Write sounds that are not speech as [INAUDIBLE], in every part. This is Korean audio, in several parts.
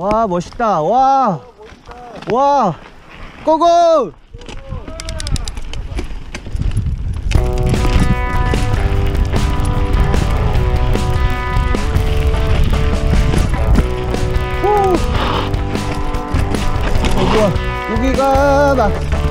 와 멋있다. 와. 와. 고고! 여기가 막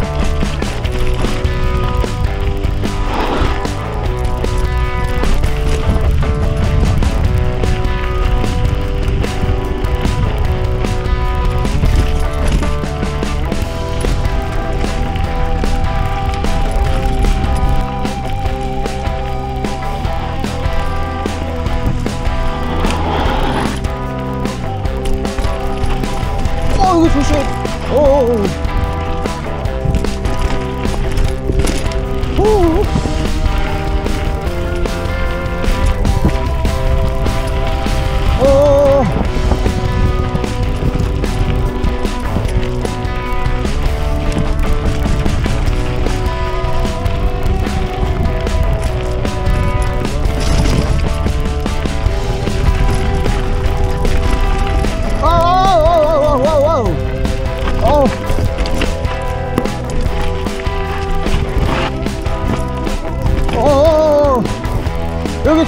어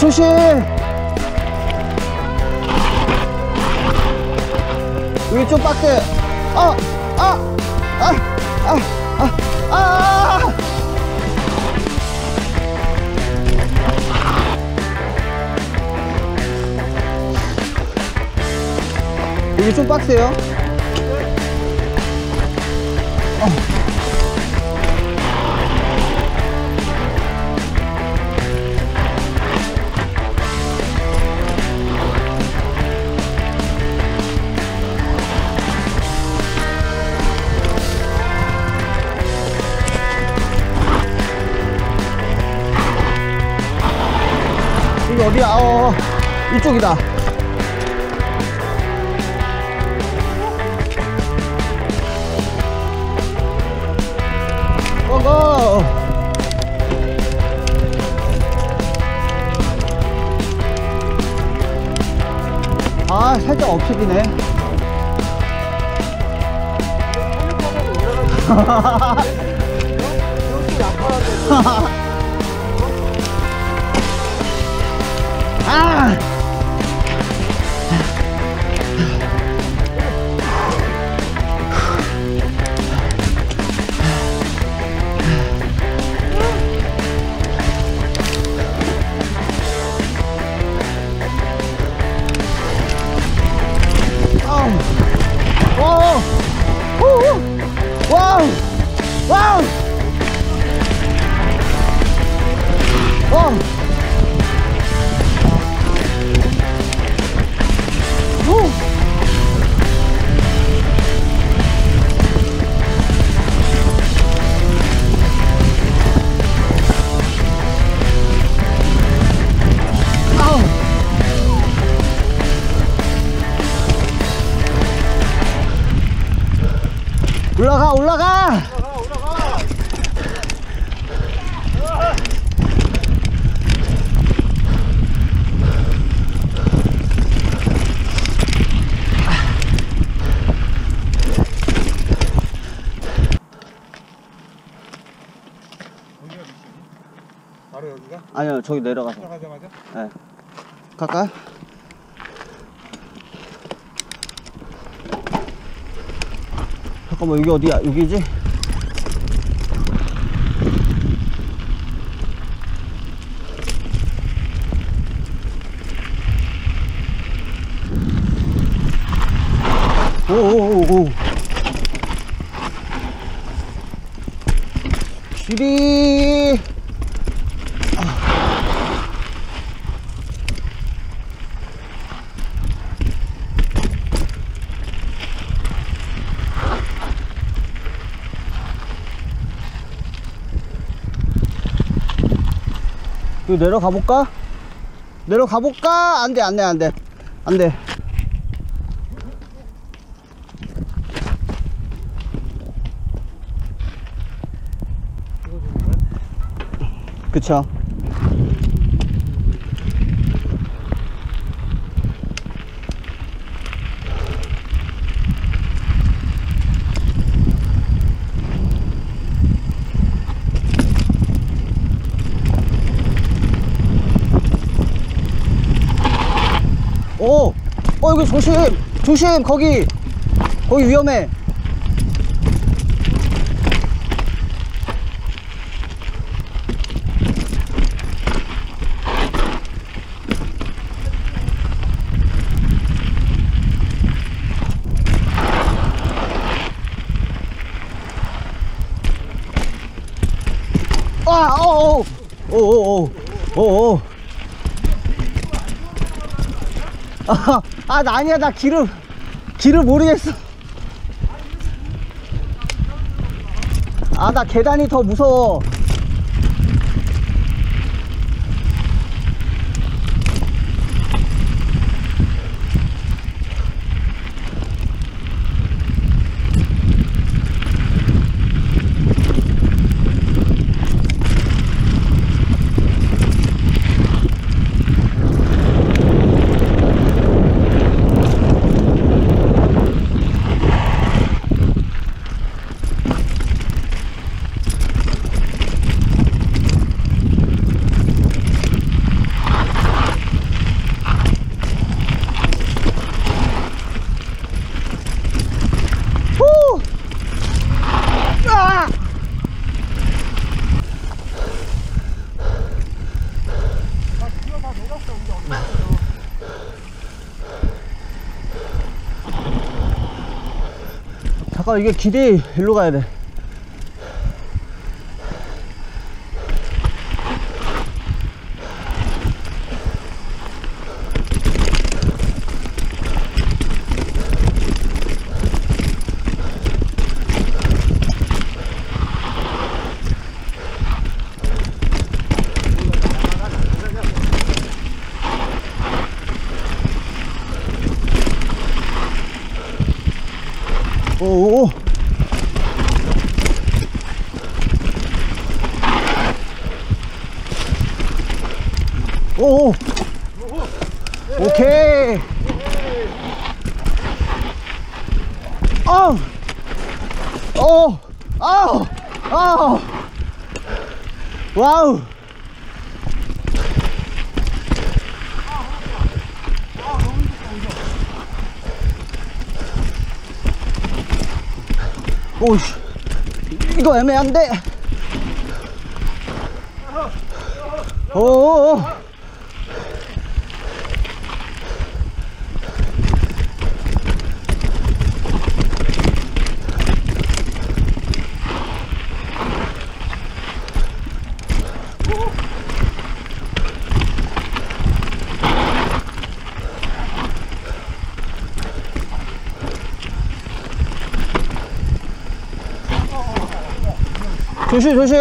조심. 여기 좀 빡세. 아, 아, 아, 아, 아, 아, 아. 여기 좀 빡세요. 이쪽이다. 고고! 아, 살짝 업히기네. 아! [LAUGHS] [LAUGHS] 아니요 저기 내려가서 나가자마자? 네. 갈까요? 잠깐만 여기 어디야 여기지? 오오오오 길이 이거 내려가 볼까? 내려가 볼까? 안 돼, 안 돼, 안 돼. 안 돼. 그쵸. 여기 조심 조심 거기 거기 위험해 아, 어, 어, 오, 오, 오, 오, 오. 아, 아, 나 아니야, 나 길을, 길을 모르겠어. 아, 나 계단이 더 무서워. 후! 아! 잠깐 이게 길이 일로 가야 돼. 오. 오. 오케이. 아우. 어. 아우. 아우. 와우. 오씨. 이거 애매한데. 오. 조심 조심.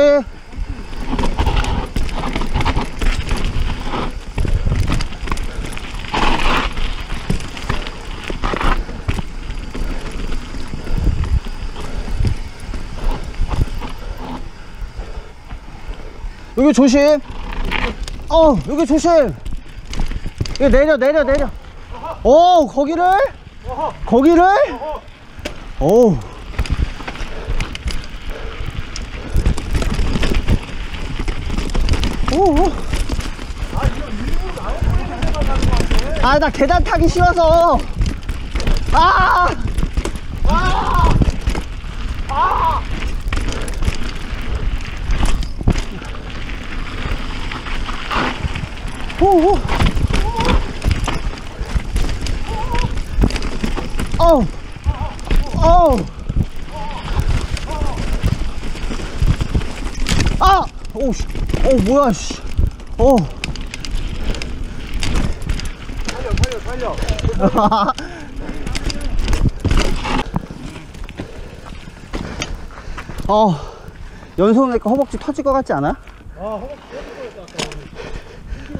여기 조심. 어, 여기 조심. 여기 내려, 내려, 내려. 오, 거기를? 거기를? 오. 오. 오. 아, 나 계단 타기 싫어서. 아! 오, 오. 어우. 어우. 아! 오, 씨. 어, 뭐야, 씨. 어. 살려 살려 살려 어. 연속 내니까 허벅지 터질 것 같지 않아? 아 허벅지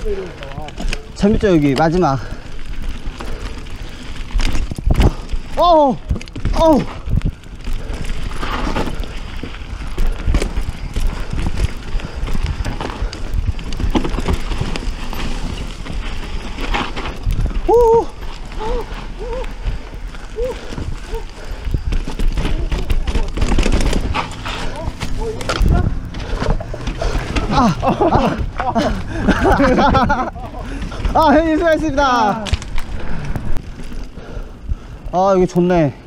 깨질 것 같다 재밌죠, 여기, 마지막. 어우. 어 아, 아, 형님 수고하셨습니다 아 여기 좋네